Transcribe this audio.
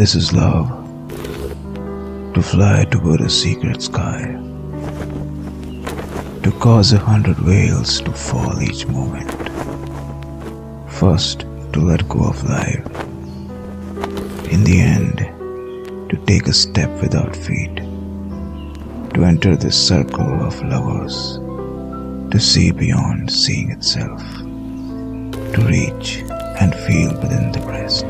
This is love. To fly toward a secret sky. To cause a hundred veils to fall each moment. First, to let go of life. In the end, to take a step without feet. To enter the circle of lovers. To see beyond seeing itself. To reach and feel within the breast.